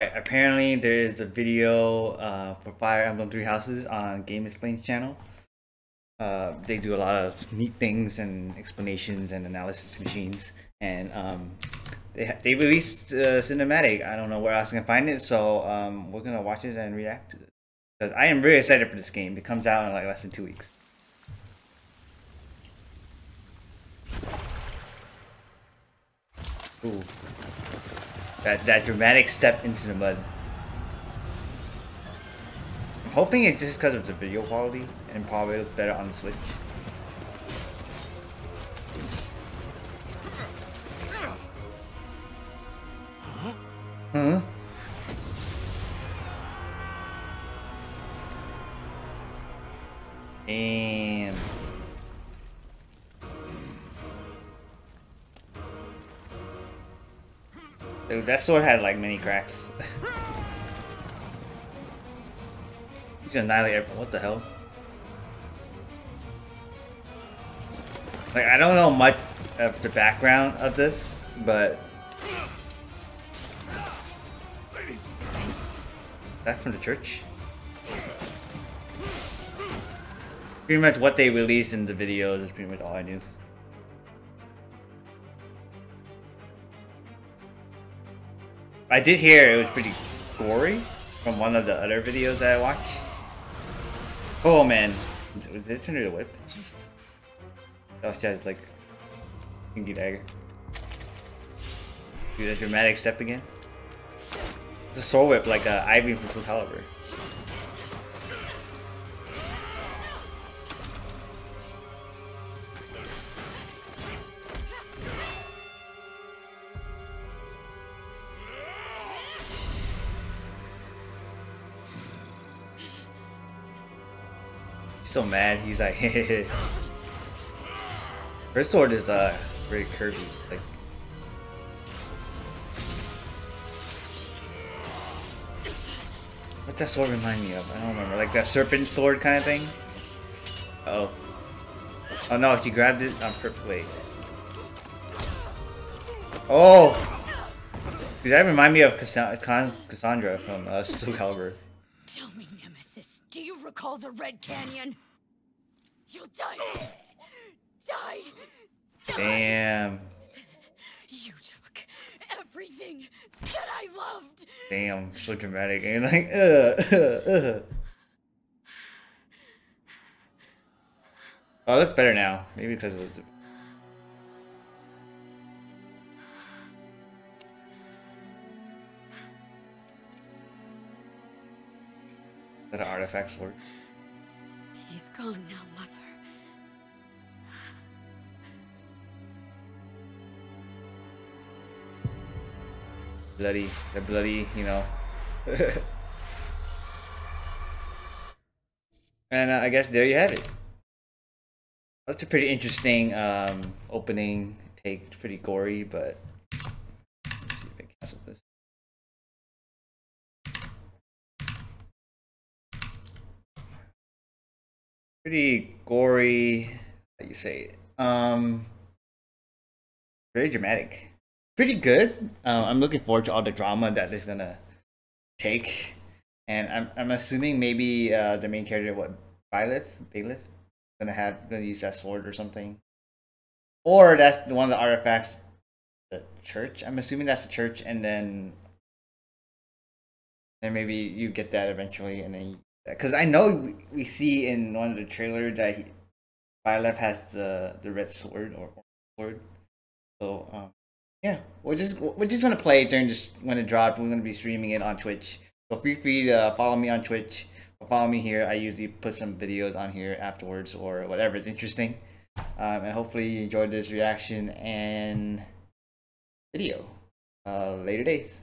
apparently there is a video uh, for Fire Emblem Three Houses on GameXplain's channel. Uh, they do a lot of neat things and explanations and analysis machines, and um, they they released uh, cinematic. I don't know where else I can find it, so um, we're gonna watch it and react to it. Because I am really excited for this game. It comes out in like less than two weeks. Ooh. That that dramatic step into the mud. I'm hoping it's just because of the video quality and probably looks better on the Switch. Huh? And Dude, that sword had like many cracks. He's gonna annihilate everyone. What the hell? Like, I don't know much of the background of this, but... That from the church? Pretty much what they released in the videos is pretty much all I knew. I did hear it was pretty gory from one of the other videos that I watched. Oh man, did it turn into a whip? That was just like pinky dagger. Do that dramatic step again. It's a sword whip like a Ivy from Soul Calibur. So mad. He's like, her sword is uh very curvy. Like, what's that sword remind me of? I don't remember. Like that serpent sword kind of thing. Uh oh. Oh no, she grabbed it on purpose. Wait. Oh! Dude, that remind me of Cassandra from uh, Soul Calibur. Tell me, Nemesis, do you recall the Red Canyon? You'll die. Die. die. Damn. You took everything that I loved. Damn, so dramatic. And like, uh, uh, uh. Oh, looks better now. Maybe because it was. Is that an artifact sword? Gone now, Mother. Bloody, the bloody, you know. and uh, I guess there you have it. That's a pretty interesting um, opening take. Pretty gory, but let's see if I can cancel this. Pretty gory. How you say? Um, very dramatic. Pretty good. Uh, I'm looking forward to all the drama that is gonna take, and I'm I'm assuming maybe uh, the main character, what Byleth, Bailiff, gonna have gonna use that sword or something, or that's the one of the artifacts, the church. I'm assuming that's the church, and then then maybe you get that eventually, and then because I know we see in one of the trailers that he, Byleth has the the red sword or, or sword, so um, yeah, we're just we're just gonna play it during this when it drops. We're gonna be streaming it on Twitch, so feel free to follow me on Twitch follow me here. I usually put some videos on here afterwards or whatever is interesting. Um, and hopefully you enjoyed this reaction and video. Uh, later days.